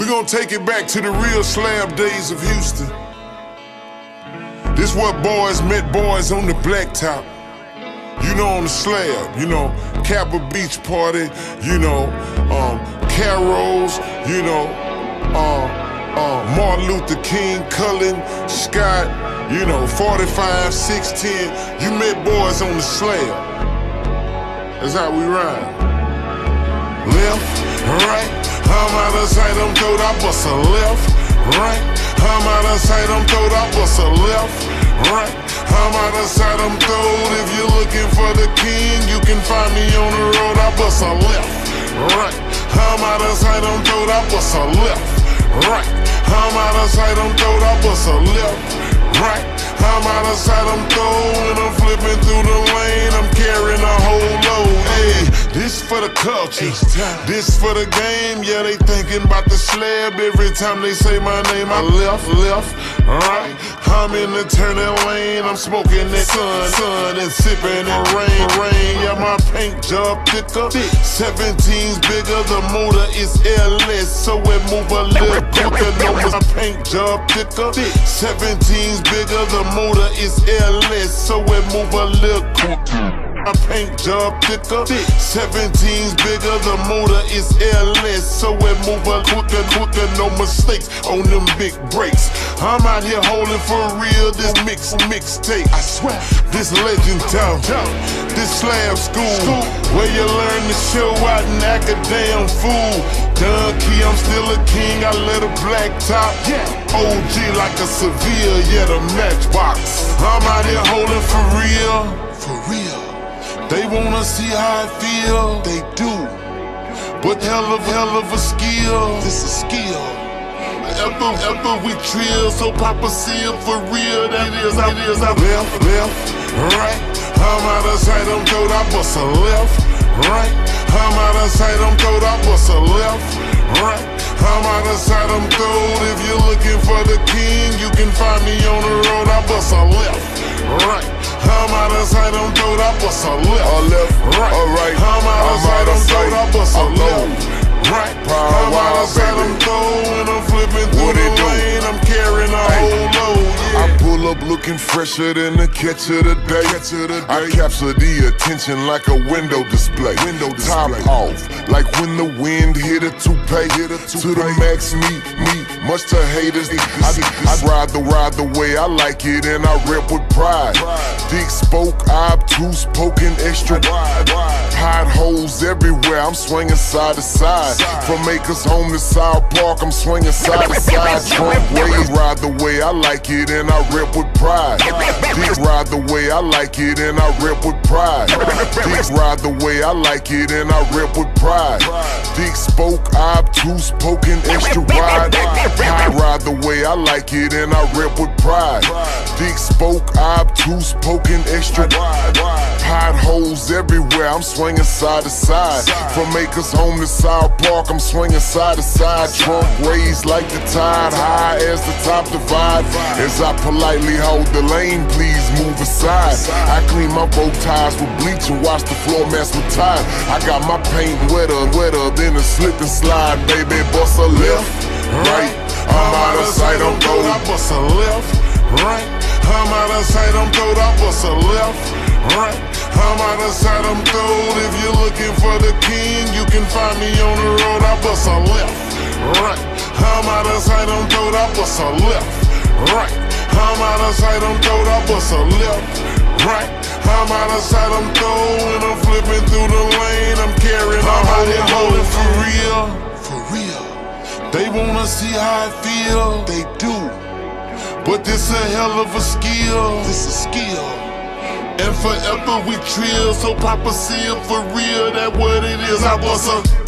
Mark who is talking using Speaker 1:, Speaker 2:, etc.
Speaker 1: We gonna take it back to the real slab days of Houston. This what boys met boys on the blacktop. You know, on the slab, you know, Kappa Beach Party, you know, um, Carols, you know, uh, uh, Martin Luther King, Cullen, Scott, you know, 45, 610. You met boys on the slab. That's how we ride. Left, right, out of sight, I'm throwed, I bust a left, right. I'm out of sight, I'm throwed, I bust a left, right. I'm out of sight, I'm throwed. If you're looking for the king, you can find me on the road, I bust a left, right. I'm out of sight, I'm throwed, I bust a left, right. I'm out of sight, I'm throwed, I bust a left, right. I'm out of sight, I'm throwing, I'm flipping through the lane, I'm carrying a whole load. This for the culture, this for the game. Yeah, they thinking about the slab every time they say my name. I left, left, right. I'm in the turning lane, I'm smoking that sun, sun, and sipping that rain, rain. Yeah, my paint job thicker, 17's bigger. The motor is airless, so it move a little quicker. No, my paint job thicker, 17's bigger. The motor is airless, so it move a little quicker. My paint job thicker, 17's bigger, the motor is airless, so it move a quicker, quicker, no mistakes on them big brakes. I'm out here holding for real, this mix mixtape. I swear, this legend town, this slab school, where you learn to show out and act a damn fool. Donkey, I'm still a king, I let a black top. OG like a Seville, yeah, the matchbox. I'm out here holding for real, for real. They wanna see how I feel, they do. But hell of hell of a skill, this is skill. Ever, ever we trill, so Papa see seal for real, that is, that is. I left, left, right. I'm out of sight, I'm throwed, I bust a left, right. I'm out of sight, I'm throwed, I bust a left, right. I'm out of sight, I'm throwed. If you're looking for the king, you can find me on the road, I bust a left, right. I'm out of sight, I'm throwed, I bust a left.
Speaker 2: A left,
Speaker 1: right.
Speaker 2: alright.
Speaker 1: I'm
Speaker 2: I'm
Speaker 1: sight,
Speaker 2: out of
Speaker 1: I'm throwed, I bust a left. Right.
Speaker 2: Proud
Speaker 1: I'm out
Speaker 2: wild,
Speaker 1: of sight, I'm I'm flipping through the
Speaker 2: up looking fresher than the catch of the day. I capture the attention like a window display.
Speaker 1: Window
Speaker 2: Top off, like when the wind hit a toupee. Hit a to the max, me, me. Much to haters, I, I ride the ride the way I like it, and I rip with pride. Dick spoke, obtuse, poking extra wide. Potholes everywhere, I'm swinging side to side. From Acres home to South Park, I'm swinging side to side. Trump ways, ride the way I like it, and I rep with pride. Dick ride the way I like it, and I rip with pride. Dick ride the way I like it, and I rep with pride. Dick spoke, obtuse, poking extra wide. I ride the way I like it, and I rep with pride. Dick spoke, obtuse, poking extra wide. Potholes everywhere, I'm swinging side to side. From Acres home to South Park, I'm swinging side to side. Trump raised like the tide, high as the top divide. As I politely hold the lane, please move aside. I clean my bow ties with bleach and wash the floor mess with tide. I got my paint wetter, wetter than a slip and slide, baby. Bust a left, right. I'm out of sight, I'm
Speaker 1: throwed, I bust a left, right. I'm out of sight, I'm throwed, I bust a left, right. I'm out of sight, I'm throwed. If you're looking for the king, you can find me on the road, I bust a left, right. I'm out of sight, I'm throwed, I bust a left, right. I'm out of sight, I'm throwed, I bust a left, right. I'm out of sight, I'm throwing, I'm flipping through the lane, I'm carrying, I'm out here holding for real, for real. They wanna see how I feel, they do. But this a hell of a skill, this a skill. And forever we trill, so Papa seal for real, that what it is. I bust a